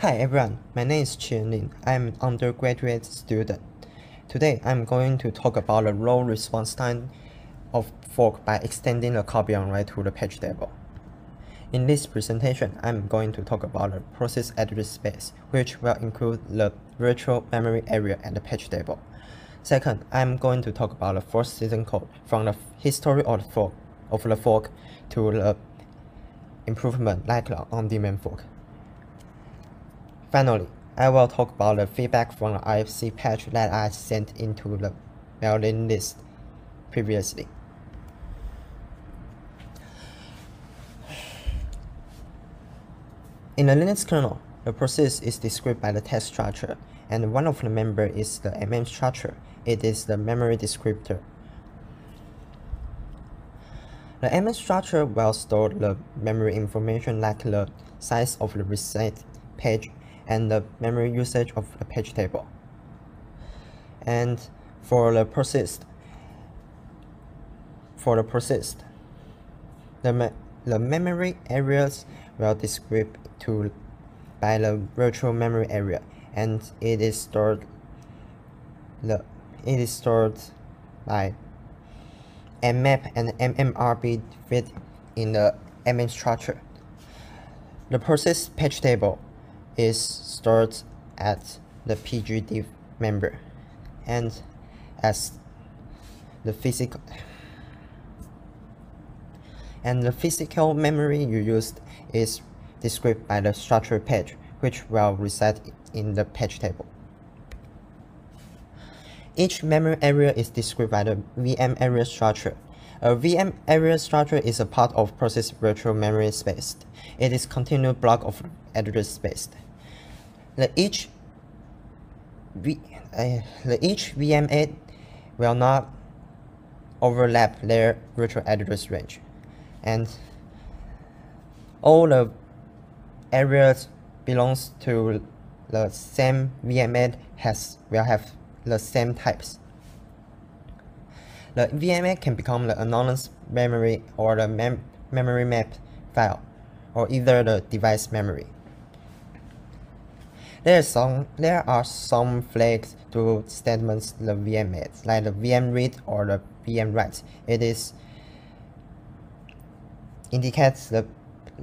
Hi everyone, my name is Chih-En Lin. I'm an undergraduate student. Today I'm going to talk about the low response time of fork by extending the copy on write to the page table. In this presentation, I'm going to talk about the process address space, which will include the virtual memory area and the page table. Second, I'm going to talk about the fork system code from the history of the fork, of the fork to the improvement like the on-demand fork. Finally, I will talk about the feedback from the RFC patch that I sent into the mailing list previously. In the Linux kernel, the process is described by the task structure, and one of the members is the MM structure. It is the memory descriptor. The MM structure will store the memory information like the size of the reset page and the memory usage of the page table. And for the persist, for the persist, the, me the memory areas will describe to by the virtual memory area and it is stored the it is stored by mmap and mmrb fit in the mm structure. The persist page table is stored at the PGD member and as the physical and the physical memory you used is described by the structure page, which will reside in the page table. Each memory area is described by the VM area structure. A VM area structure is a part of process virtual memory space. It is continuous block of address space. The each v, uh, the each VMA will not overlap their virtual address range, and all the areas belongs to the same VMA has will have the same types. The VMA can become the anonymous memory or the mem memory map file, or either the device memory. There, some, there are some flags to statements the VMA, like the VM read or the VM write. It is indicates the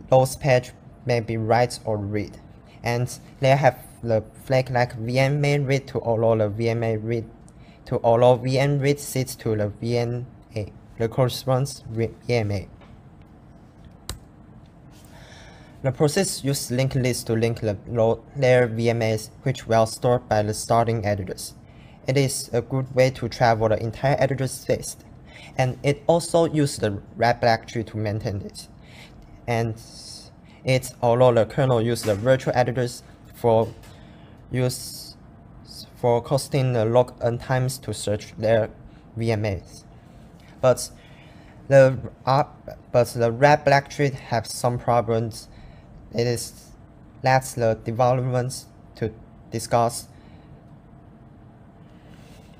those page may be write or read. And they have the flag like VMA read to allow the VMA read to allow VM read sits to the VMA, the corresponds VMA. The process uses linked lists to link the their VMAs which will stored by the starting address. It is a good way to travel the entire address space, and it also uses the red black tree to maintain it. And it although the kernel uses the virtual address for use for costing the log n times to search their VMAs. But the uh, but the wrap directory have some problems it is lets the developments to discuss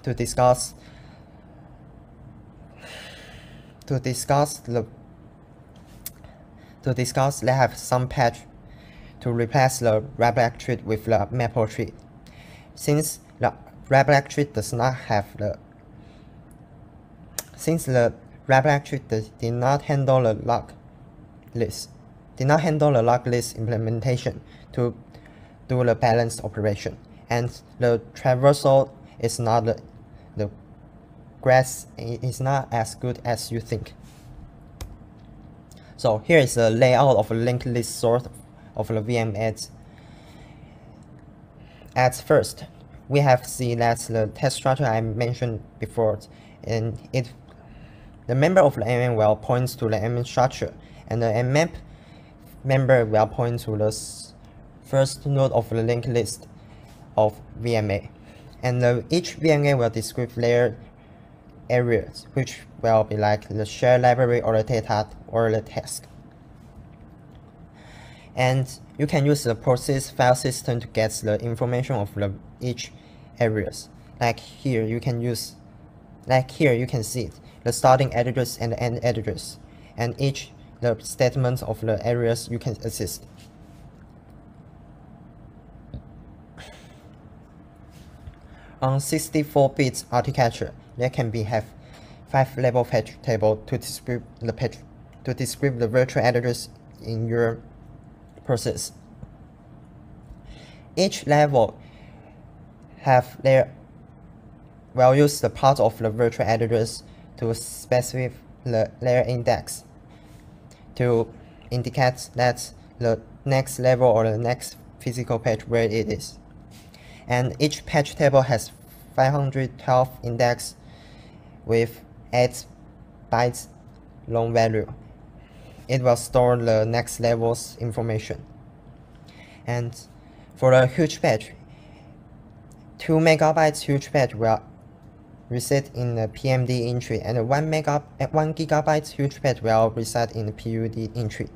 to discuss to discuss the to discuss they have some patch to replace the wrap tree with the maple tree. Since the wrap tree does not have the since the wrap tree did not handle the lock list did not handle the lockless implementation to do the balanced operation, and the traversal is not the, the grass is not as good as you think. So here is the layout of a linked list sort of the VMAs. At first, we have seen that the task structure I mentioned before, and it the member of the MM will points to the MM structure, and the mmap member will point to the first node of the linked list of VMA. And each VMA will describe layer areas, which will be like the shared library or the data or the task. And you can use the process file system to get the information of the each areas. Like here, you can use, like here, you can see it, the starting address and the end address, and each the statements of the areas you can assist. On 64-bit architecture, there can be have 5-level fetch table to describe the patch to describe the virtual address in your process. Each level have their values the part of the virtual address to specify the layer index to indicate that the next level or the next physical patch where it is. And each patch table has 512 index with 8 bytes long value. It will store the next level's information. And for a huge patch, 2 megabytes huge patch will reside in the PMD entry and 1 mega 1 gigabyte huge patch will reside in the PUD entry.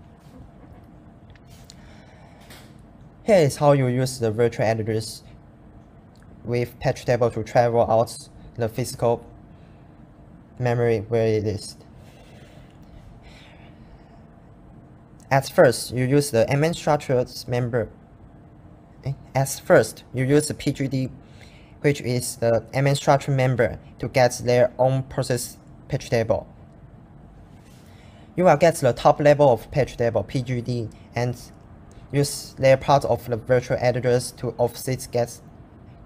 Here is how you use the virtual address with patch table to travel out the physical memory where it is. At first, you use the MN structures member. Eh, At first, you use the PGD, which is the structure member, to get their own process page table. You will get the top level of page table, PGD, and use their part of the virtual address to offset get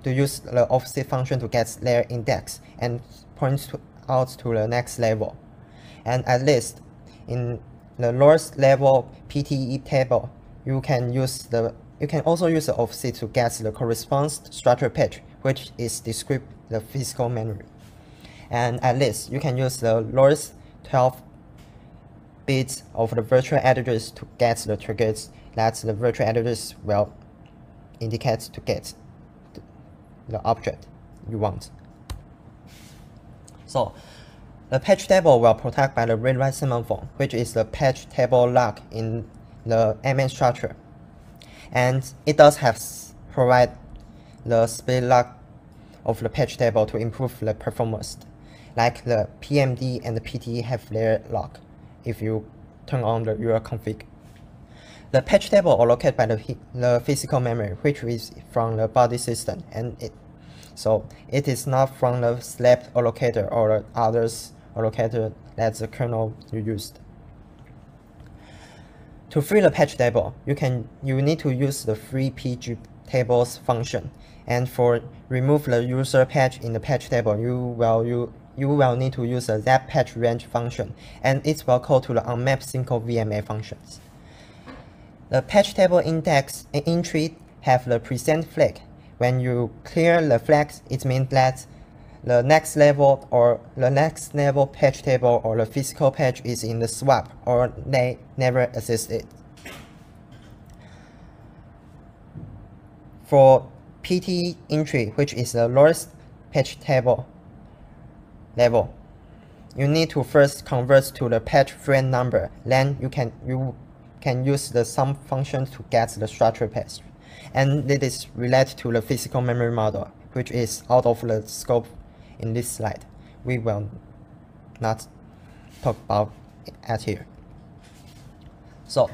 to use the offset function to get their index and point to, out to the next level. And at least in the lowest level PTE table, you can use the you can also use the offset to get the corresponding structure patch, which is describe the physical memory. And at least you can use the lowest 12 bits of the virtual address to get the triggers that the virtual address will indicate to get the object you want. So the patch table will protect by the read-write semaphore, which is the patch table lock in the MN structure. And it does have provide the split lock of the patch table to improve the performance. Like the PMD and the PTE have their lock if you turn on the your config. The patch table allocated by the, the physical memory, which is from the buddy system, and it so it is not from the slab allocator or the others allocator that the kernel you used. To free the patch table, you can you need to use the free pg tables function. And for remove the user patch in the patch table, you will you you will need to use the that patch range function, and it will call to the unmapped single VMA functions. The patch table index entry have the present flag. When you clear the flags, it means that the next level or the next level patch table or the physical patch is in the swap or they never existed. For PT entry, which is the lowest patch table level, you need to first convert to the patch frame number. Then you can you can use the sum function to get the structure patch. And it is related to the physical memory model, which is out of the scope in this slide. We will not talk about it here. So,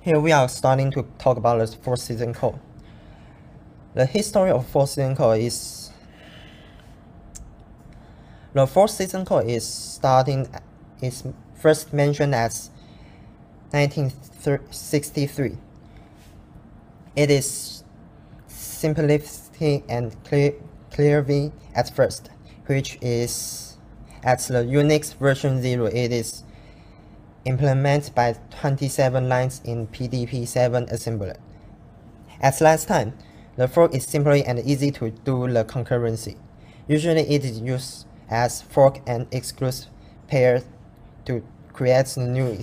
here we are starting to talk about the fork system code. The history of fork system code is the fork system code is starting is first mentioned as 1963. It is simplistic and clear, clear at first, which is at the Unix version 0, it is implemented by 27 lines in PDP-7 assembler. At last time, the fork is simply and easy to do the concurrency. Usually it is used as fork and exclude pair to create new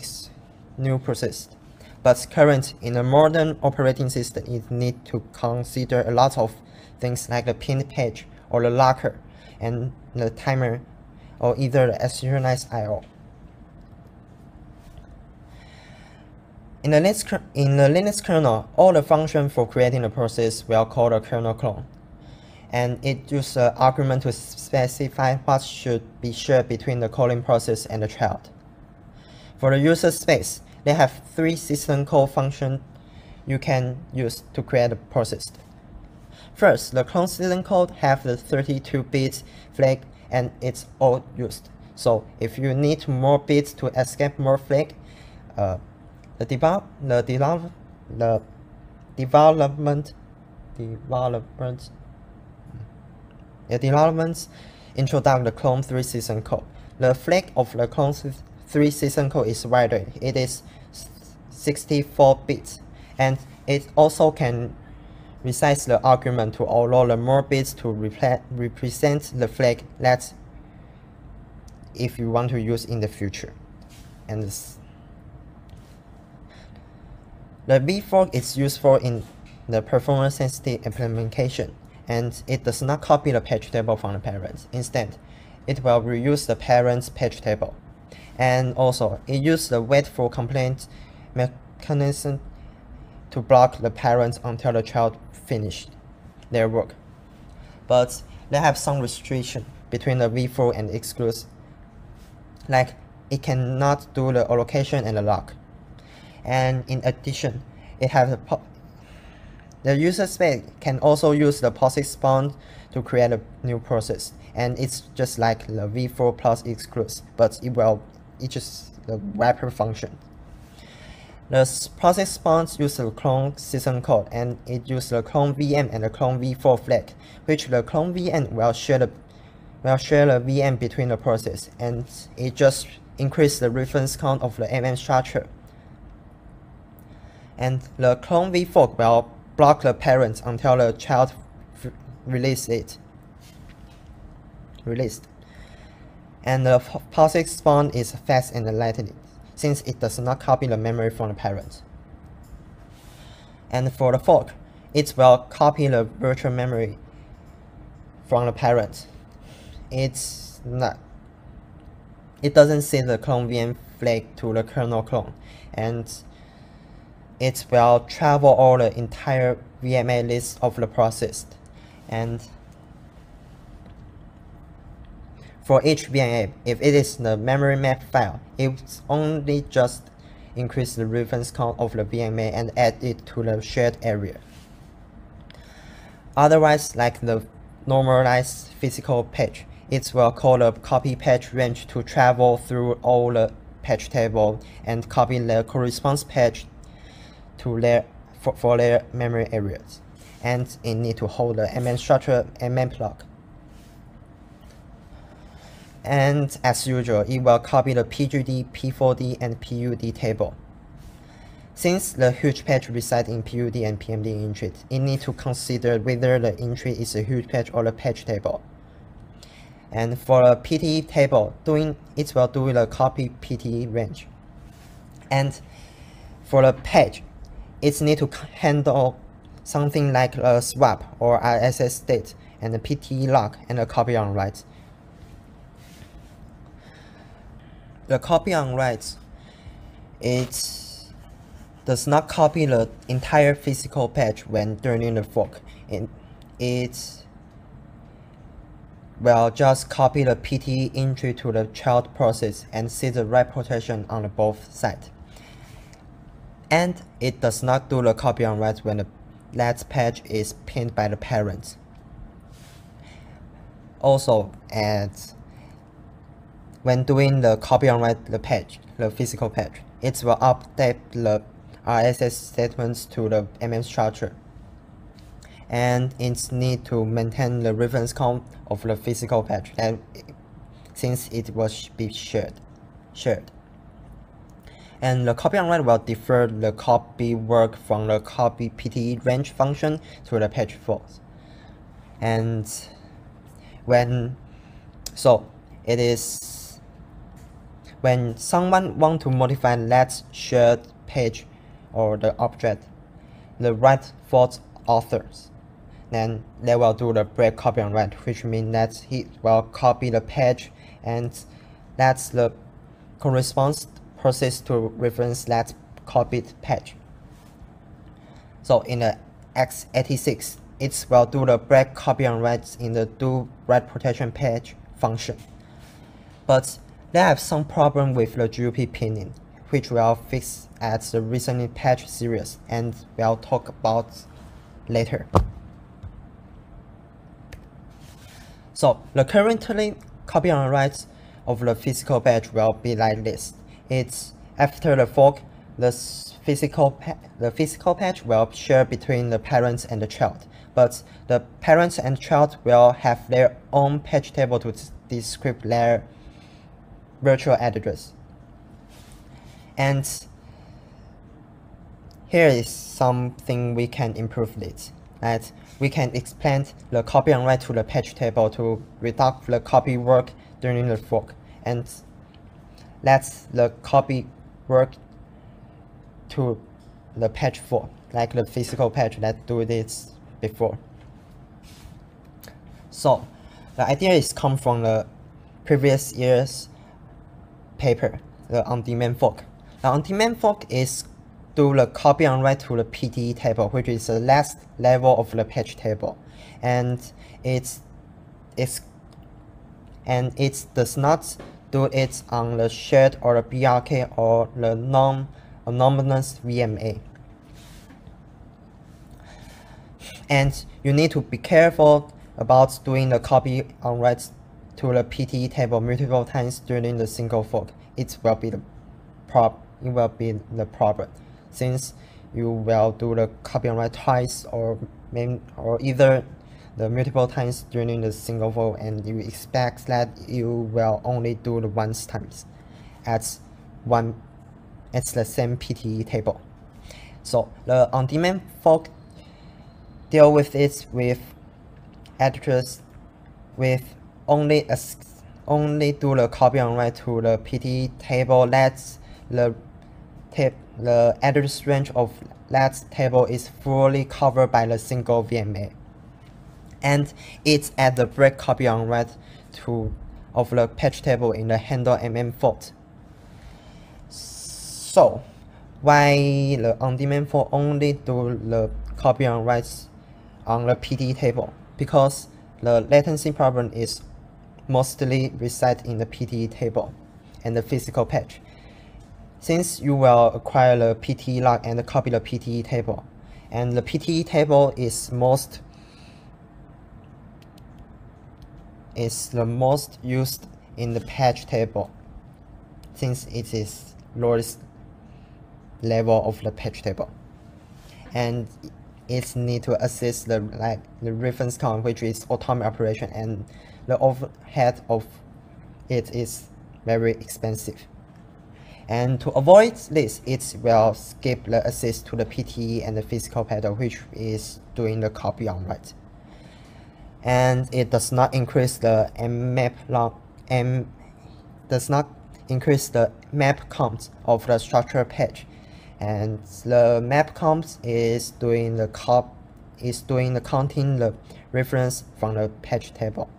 new process. But current in a modern operating system, it need to consider a lot of things like the pin page or the locker and the timer or either the asynchronous I.O. In the, Linux, in the Linux kernel, all the function for creating the process will call the kernel clone. And it uses an argument to specify what should be shared between the calling process and the child. For the user space, they have three system call functions you can use to create a process. First, the clone system code have the 32-bit flag and it's all used. So if you need more bits to escape more flag, uh, the develop the develop the development development the developments introduce the clone 3 system code. The flag of the clone 3 system code is wider. It is 64 bits and it also can resize the argument to allow the more bits to represent the flag that if you want to use in the future. And the vfork is useful in the performance sensitive implementation and it does not copy the patch table from the parent. Instead, it will reuse the parent's patch table. And also, it uses the wait for complaint mechanism to block the parents until the child finished their work. But they have some restriction between the vfork and excludes. Like it cannot do the allocation and the lock. And in addition, it has a the user space can also use the POSIX spawn to create a new process. And it's just like the vfork plus excludes, but it will it's just the wrapper function. The POSIX spawns use the clone system code and it uses the clone VM and the clone vfork flag, which the clone VM will share the will share the VM between the process and it just increase the reference count of the MM structure. And the clone vfork will block the parent until the child release it. Released. And the POSIX spawn is fast and lightning since it does not copy the memory from the parent. And for the fork, it will copy the virtual memory from the parent. It's not it doesn't see the clone VM flag to the kernel clone and it will travel all the entire VMA list of the process and For each VMA, if it is the memory map file, it only just increase the reference count of the VMA and add it to the shared area. Otherwise, like the normalized physical patch, it will call the copy patch range to travel through all the patch table and copy the corresponding patch to their for, for their memory areas. And it need to hold the MM structure MM block and as usual, it will copy the PGD, P4D, and PUD table. Since the huge patch resides in PUD and PMD entry, it needs to consider whether the entry is a huge patch or a patch table. And for a PTE table, doing it will do the copy PTE range. And for the patch, it needs to handle something like a swap or RSS state and a PTE lock and a copy on write. the copy on write it does not copy the entire physical patch when turning the fork. It, it will just copy the PT entry to the child process and see the write protection on both sides. And it does not do the copy on write when the last patch is pinned by the parent. Also, at when doing the copy on write the page, the physical page, it will update the RSS statements to the MM structure. And it need to maintain the reference count of the physical page and since it was be shared. shared. And the copy on write will defer the copy work from the copy PTE range function to the page force. And when so it is when someone want to modify that shared page or the object, the write fault authors, then they will do the break copy on write, which means that he will copy the page and that's the corresponds process to reference that copied page. So in the x86, it will do the break copy on write in the do write protection page function. But they have some problem with the GUP pinning, which we'll fix at the recently patched series and we'll talk about later. So the currently copy on write of the physical patch will be like this. It's after the fork, the physical the physical patch will share between the parents and the child, but the parents and child will have their own patch table to describe their virtual address. And here is something we can improve this. That we can expand the copy on write to the patch table to reduce the copy work during the fork and let the copy work to the patch fork, like the physical patch that do this before. So the idea is come from the previous year's paper, the on-demand fork. The on-demand fork is do the copy on write to the PTE table, which is the last level of the patch table, and it's it's and it does not do it on the shared or the BRK or the non-anonymous VMA. And you need to be careful about doing the copy on write to the PTE table multiple times during the single fork. It will be the prob it will be the problem since you will do the copy on write twice or or either the multiple times during the single fork and you expect that you will only do the once times at one at the same PTE table. So the on-demand fork deal with it with editors with only a, only do the copy on write to the PTE table that's the tip the address range of that table is fully covered by the single VMA. And it's at the break copy on write to of the patch table in the handle mm fault. So why the on-demand fork only do the copy on writes on the PD table? Because the latency problem is mostly reside in the PTE table and the physical patch. Since you will acquire the PTE log and copy the PTE table, and the PTE table is most is the most used in the patch table since it is lowest level of the patch table and it need to assist the like the reference count which is automatic operation and the overhead of it is very expensive and to avoid this, it will skip the assist to the PTE and the physical paddle, which is doing the copy on write. And it does not increase the map long m does not increase the map count of the structure page. And the map count is doing the cop is doing the counting the reference from the page table.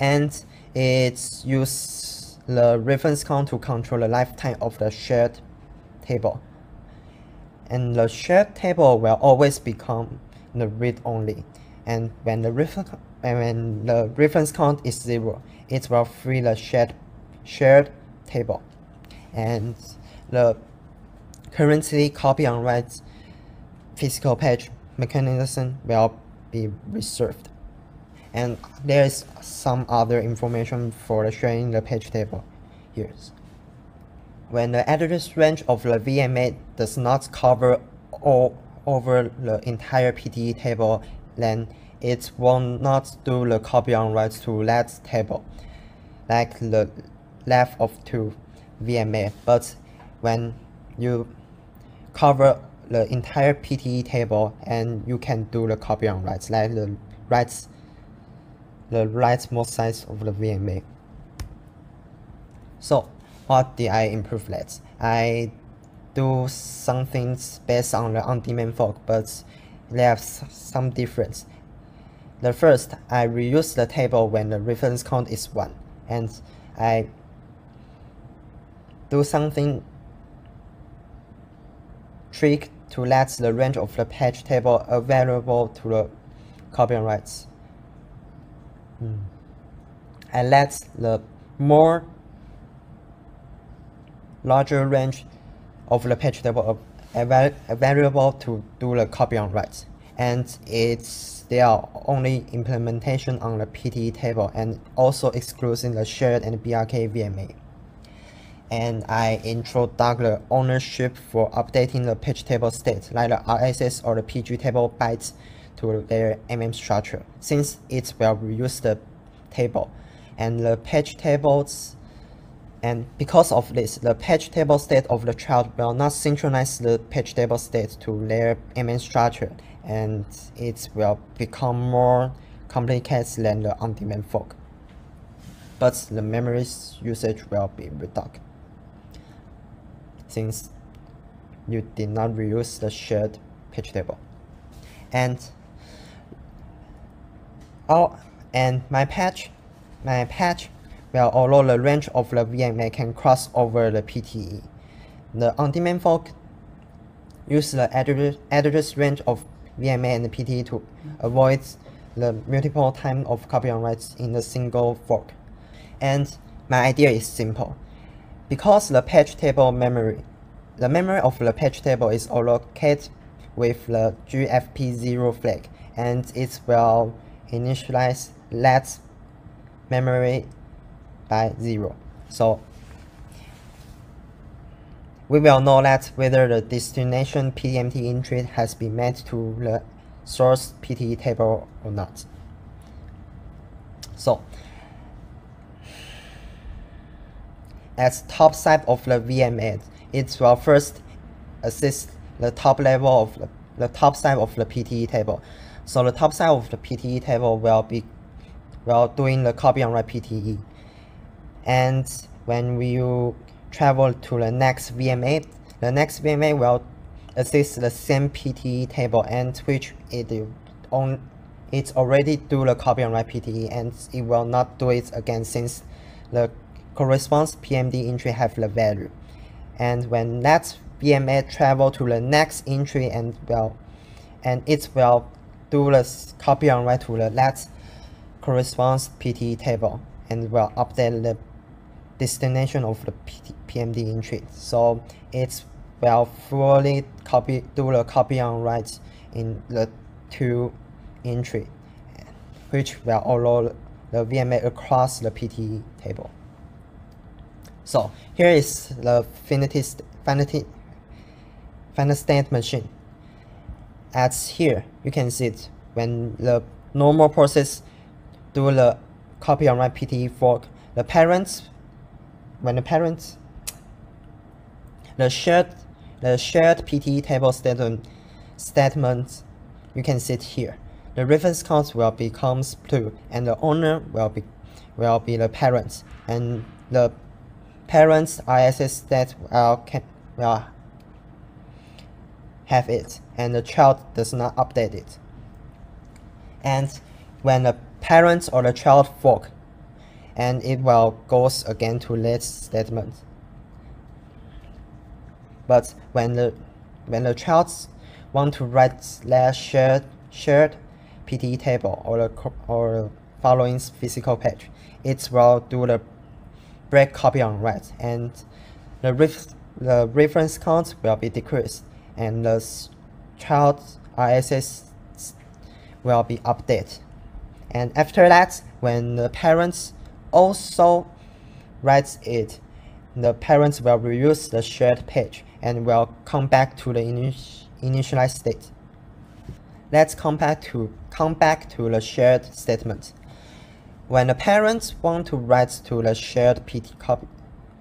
And it's use the reference count to control the lifetime of the shared table. And the shared table will always become the read-only. And when the reference when the reference count is zero, it will free the shared shared table. And the currently copy on write physical page mechanism will be reserved and there is some other information for sharing the page table here. When the address range of the VMA does not cover all over the entire PTE table, then it will not do the copy on write to that table, like the left of two VMA. But when you cover the entire PTE table and you can do the copy on writes, like the writes the rightmost size of the VMA. So what did I improve that? I do some things based on the on-demand fork, but they have some difference. The first, I reuse the table when the reference count is 1, and I do something trick to let the range of the patch table available to the copy and writes. Mm. And let the more larger range of the patch table available to do the copy on write. and it's they are only implementation on the PTE table and also excluding the shared and BRK VMA. And I introduced the ownership for updating the page table state, like the RSS or the PG table bytes to their MM structure, since it will reuse the table. And the page tables and because of this, the page table state of the child will not synchronize the page table state to their MM structure, and it will become more complicated than the on-demand fork. But the memory usage will be reduced, since you did not reuse the shared page table. And oh, and my patch, my patch well, although the range of the VMA can cross over the PTE. The on-demand fork uses the address range of VMA and PTE to avoid the multiple time of copy on writes in a single fork. And my idea is simple. Because the page table memory, the memory of the page table is allocated with the GFP0 flag, and it will initialize that memory by 0. So we will know that whether the destination PMD entry has been mapped to the source PTE table or not. So at top side of the VMA, it will first assist the top level of the, the top side of the PTE table. So the top side of the PTE table will be well doing the copy on write PTE and when we travel to the next VMA, the next VMA will assist the same PTE table and which it on it's already do the copy on write PTE and it will not do it again since the corresponds PMD entry have the value. And when that VMA travel to the next entry and will and it will do the copy on write to the that corresponds PTE table and will update the destination of the PMD entry. So it's will fully copy do the copy on write in the two entry, which will allow the VMA across the PTE table. So here is the finite, state machine. At here, you can see it when the normal process do the copy on write PTE fork, the parents when the parents the shared the shared PTE table statement statements you can see it here. The reference count will become two and the owner will be will be the parents and the parents RSS that will can will have it and the child does not update it. And when the parents or the child fork and it will goes again to this statement. But when the when the child want to write slash shared shared PTE table or the or following physical page, it will do the break copy on write and the ref, the reference count will be decreased and the child RSS will be updated. And after that, when the parents also writes it, the parents will reuse the shared page and will come back to the initialized state. Let's come back to come back to the shared statement. When the parents want to write to the shared PT copy,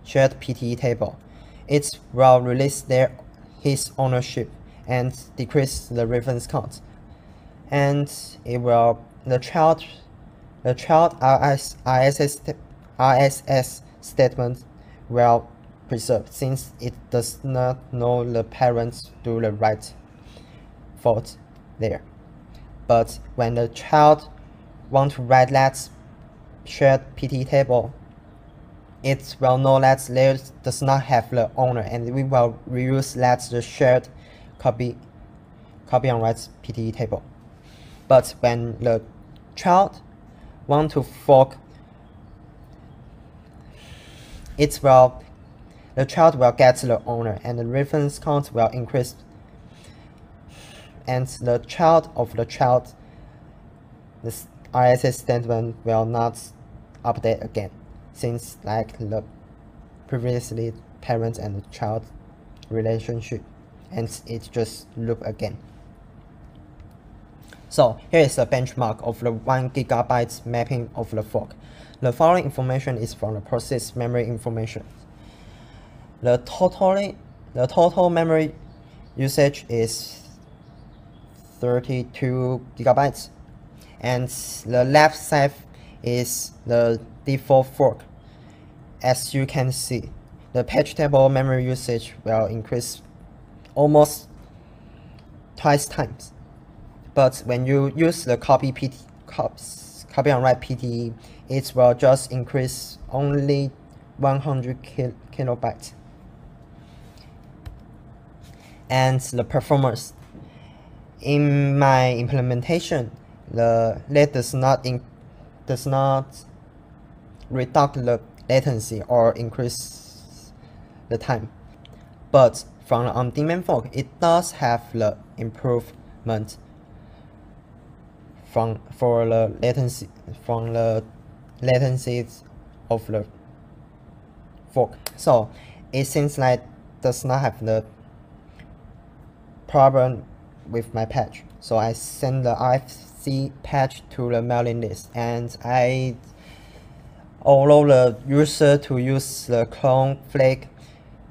shared PTE table, it will release their his ownership and decrease the reference count. And it will the child the child RS, RSS, RSS statement will preserve since it does not know the parents do the right fault there. But when the child want to write that shared PT table, it will know that there does not have the owner and we will reuse that the shared copy copy on write PT table. But when the child want to fork, it will, the child will get the owner and the reference count will increase. and the child of the child, this RSS statement will not update again, since like the previously parent and child relationship, and it just loop again. So here is a benchmark of the 1 gigabyte mapping of the fork. The following information is from the process memory information. The total, the total memory usage is 32 gigabytes and the left side is the default fork. As you can see, the patch table memory usage will increase almost twice times. But when you use the copy PT, copy on write PTE, it will just increase only 100 kil kilobytes. And the performance. In my implementation, the that does not in, does not reduce the latency or increase the time. But from the on-demand fork, it does have the improvement from for the latency from the latencies of the fork. So it seems like does not have the problem with my patch. So I send the RFC patch to the mailing list and I allow the user to use the clone flag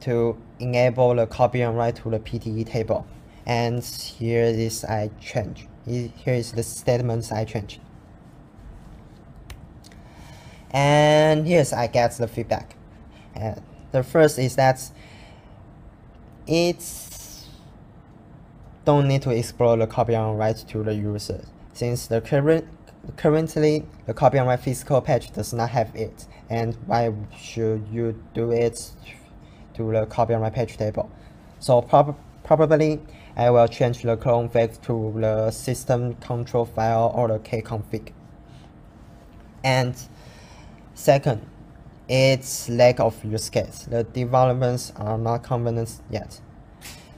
to enable the copy and write to the PTE table. And here is I change here is the statements I change. And here's I get the feedback. And the first is that it's don't need to explore the copy on write to the user since the current currently the copy on write physical patch does not have it and why should you do it to the copy on write patch table so prob probably I will change the clone flag to the system control file or the kconfig. And second, its lack of use case. The developments are not confident yet.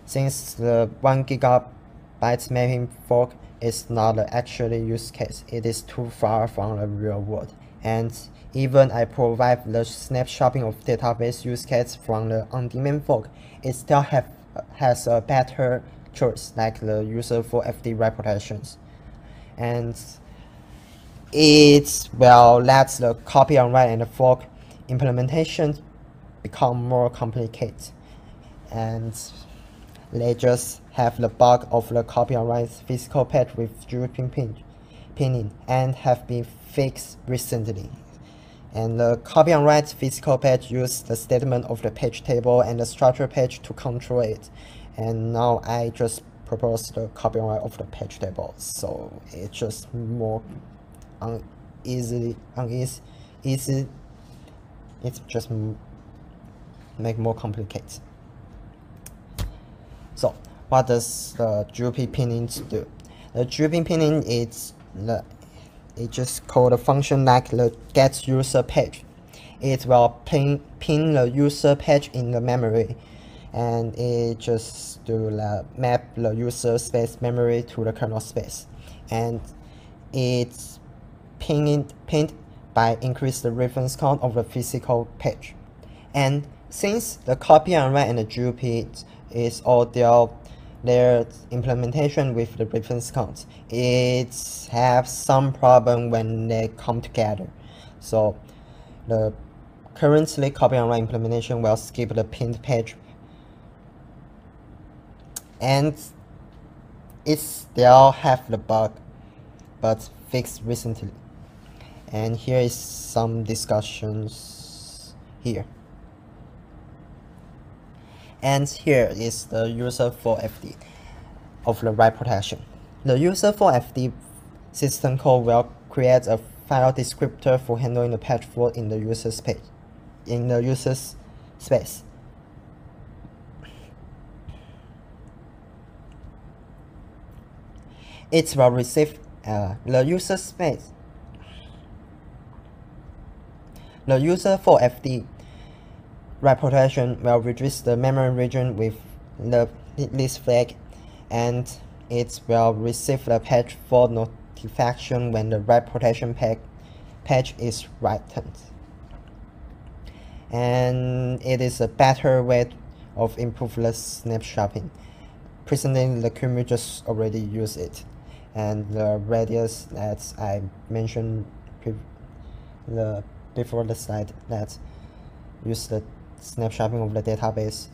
Since the 1 gigabyte mapping fork is not actually use case, it is too far from the real world. And even I provide the snapshotting of database use case from the on-demand fork, it still have, has a better choice like the userfaultfd reputations. And it will let the copy on write and fork implementation become more complicated. And they just have the bug of the copy on write physical patch with drooping pin, pinning and have been fixed recently. And the copy on write physical patch use the statement of the page table and the structure page to control it and now I just propose the copyright of the page table. So it's just more easily, uneasy easy. It's just make more complicated. So what does the drooping pinning do? The drooping pinning is the it just called a function like the get user page. It will pin pin the user page in the memory and it just do the map the user space memory to the kernel space. And it's pinned, by increase the reference count of the physical page. And since the copy and write and the droop is all their their implementation with the reference count it have some problem when they come together. So the currently copy and write implementation will skip the pinned page and it still have the bug but fixed recently. And here is some discussions here. And here is the userfaultfd of the write protection. The userfaultfd system code will create a file descriptor for handling the patch fault in the user space in the user's space it will receive uh, the user space. The userfaultfd write protection will reduce the memory region with the list flag and it will receive the page fault notification when the protection page, page is written. And it is a better way of improve the snapshotting. Presently, the QEMU just already use it. And the Redis that I mentioned the before the slide that use the snapshotting of the database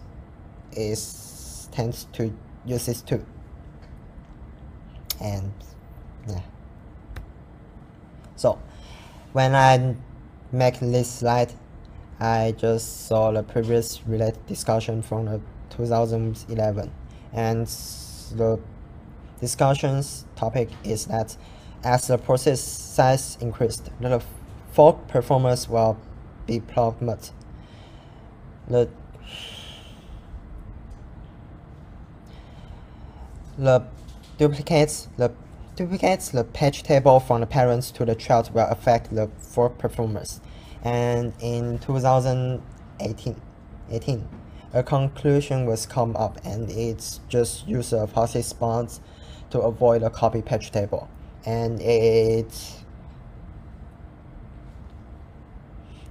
is tends to use this too and yeah. So when I make this slide I just saw the previous related discussion from the 2011 and the discussion's topic is that as the process size increased the fork performance will be plummet the the duplicates the duplicates the page table from the parents to the child will affect the fork performance and in 2018 18, a conclusion was come up and it's just use a POSIX spawns to avoid a copy page table. And it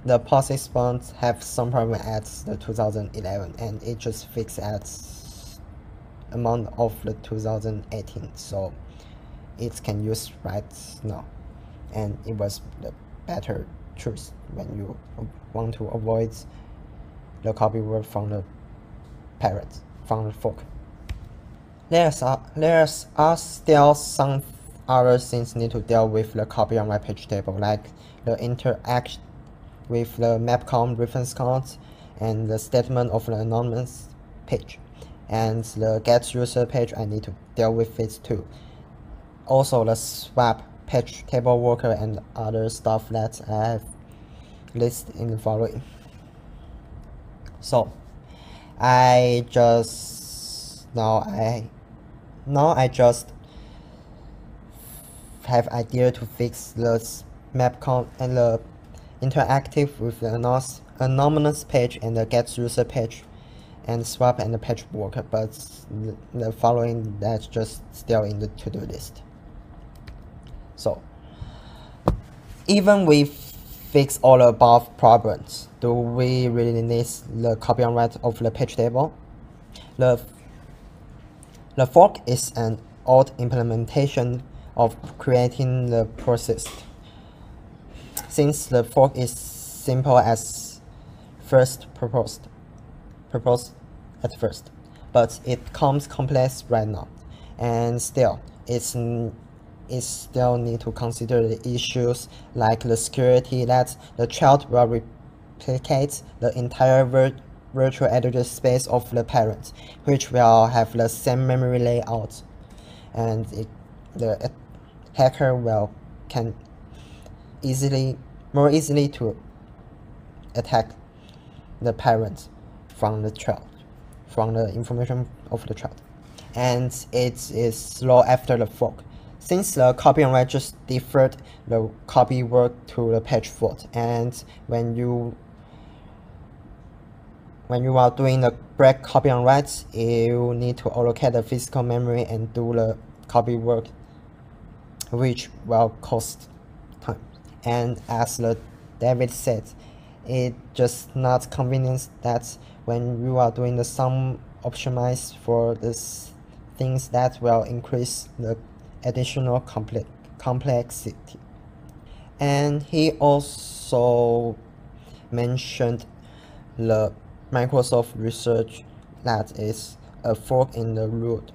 the POSIX spawns have some problem at the 2011 and it just fixed at amount of the 2018 so it can use right now. And it was the better choice when you want to avoid the copy word from the parent from the fork there's a, there's are still some other things need to deal with the copy on my page table like the interaction with the mapcount reference count and the statement of the anonymous page and the get user page I need to deal with it too. Also the swap page table walker and other stuff that I have listed in the following. So I just now I now I just have idea to fix the map count and the interactive with the anonymous page and the get user page and swap and the page walker but the following that's just still in the to-do list. So even we fix all above problems do we really need the copy on write of the page table? The the fork is an old implementation of creating the process. Since the fork is simple as first proposed proposed at first, but it comes complex right now, and still it's it still need to consider the issues like the security that the child will replicate the entire virtual address space of the parent, which will have the same memory layout, and it, the hacker will can easily more easily to attack the parent from the child from the information of the child and it is slow after the fork. Since the copy and write just deferred the copy work to the page fault and when you when you are doing the break copy and write you need to allocate the physical memory and do the copy work which will cost time. and as the David said, it just not convenient that when you are doing the sum optimize for this things that will increase the additional complex complexity. And he also mentioned the Microsoft research that is a fork in the road.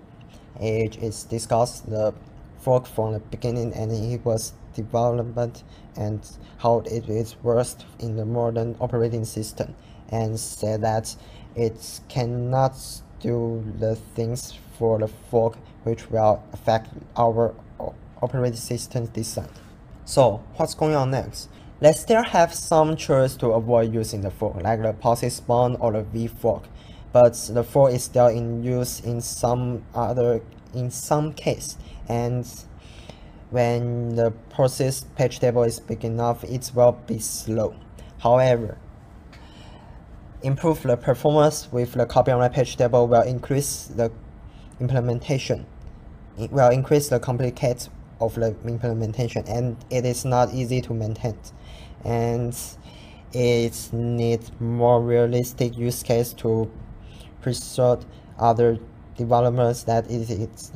It is discussed the fork from the beginning and it was development and how it is worst in the modern operating system and said that it cannot do the things for the fork which will affect our operating system design. So what's going on next? Let's still have some choice to avoid using the fork like the POSIX spawn or the vfork. But the fork is still in use in some other in some case. And when the POSIX page table is big enough, it will be slow. However, improve the performance with the copy on write page table will increase the implementation. It will increase the complicate of the implementation and it is not easy to maintain. And it needs more realistic use case to persuade other developers that it is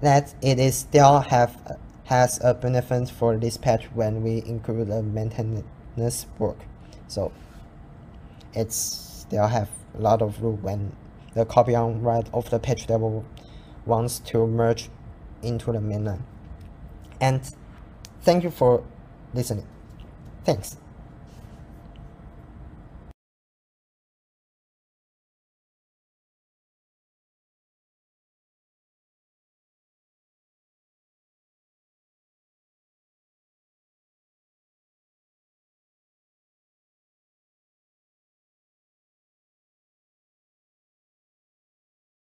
that it is still have has a benefit for this patch when we include the maintenance work. So it's still have a lot of room when the copy on write of the patch level wants to merge into the mainline and thank you for listening. Thanks